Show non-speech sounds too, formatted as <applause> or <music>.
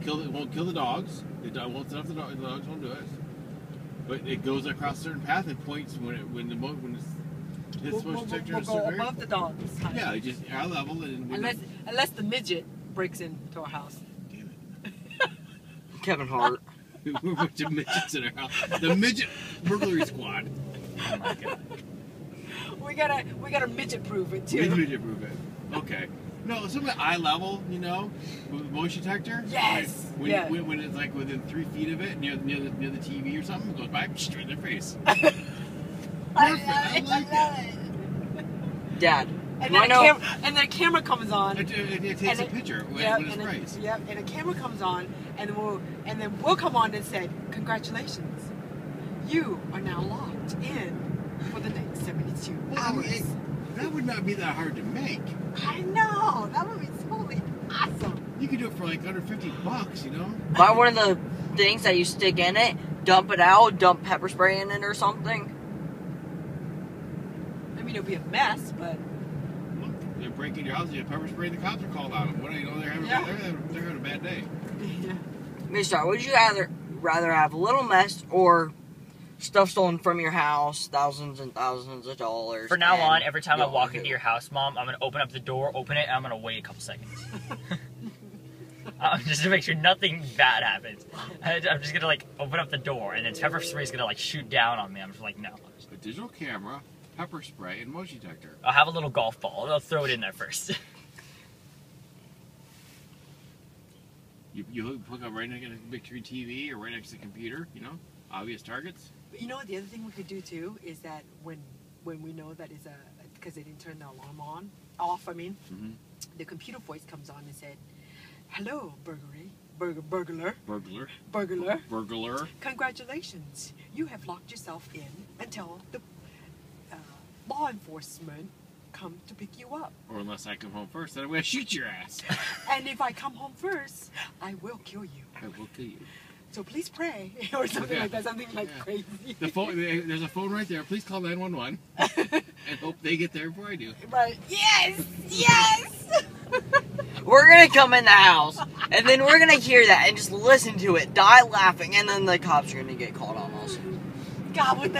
won't kill it won't kill the dogs. It won't set off the, dog, the dogs. Won't do it. But it goes across a certain path and points when it when the mo- when it's hits We'll, motion we'll, detector. we'll is go severe. above the dogs. Yeah, it just eye level and when Unless unless the midget breaks into our house. Damn it, <laughs> Kevin Hart. We're a bunch of midgets in our house. The midget burglary squad. Oh my god. <laughs> We gotta we gotta midget proof it We too. midget proof it. Okay. No, something eye level, you know, with a motion detector. Yes, Like, When, yeah. when, when it's like within three feet of it, near near the, near the TV or something, it goes by straight in their face. <laughs> I, Perfect, I I, like love it. Dad. And do I then, a know? cam- and then a camera comes on. It, it, it takes And a it- picture when, Yep, when it's and raised. a, yep, and a camera comes on, and then we'll and then we'll come on and say, "Congratulations, you are now locked in for the next 72 Well, I mean, hours." it- that would not be that hard to make. I know that would be totally awesome. You could do it for like under 50 bucks, you know? Buy one of the things that you stick in it, dump it out, dump pepper spray in it or something. I mean, it'll be a mess, but Look, they're breaking your house, you have pepper spray, and the cops are called on them. What do you know? They're having, Yeah. they're, having, they're having a bad day. <laughs> Yeah. Mister, would you rather rather have a little mess or stuff stolen from your house, thousands and thousands of dollars? For now on, every time I walk into your house, Mom, I'm gonna open up the door, open it, and I'm gonna wait a couple seconds. um, <laughs> just to make sure nothing bad happens. <laughs> I- I'm just gonna like open up the door, and then pepper spray's gonna like shoot down on me. I'm just like, no. A digital camera, pepper spray, and motion detector. I'll have a little golf ball. I'll throw it in there first. <laughs> You, you hook, hook up right next to the big screen TV or right next to the computer, you know? Obvious targets. But you know what? The other thing we could do too is that when when we know that it's a because they didn't turn the alarm on off. I mean, Mhm. the computer voice comes on and said, "Hello, burglary, burger, burglar, Burglar. burglar. Burglar. Congratulations, you have locked yourself in until the uh, law enforcement come to pick you up. Or unless I come home first, then I'm going to shoot your ass. <laughs> And if I come home first, I will kill you. I will kill you. So please pray <laughs> or something Yeah. like that. Something like Yeah. crazy. The phone, there's a phone right there. Please call 911 <laughs> and hope they get there before I do. Right. Yes. Yes. <laughs> We're gonna come in the house, and then we're gonna hear that and just listen to it, die laughing, and then the cops are gonna get called on us. God, with the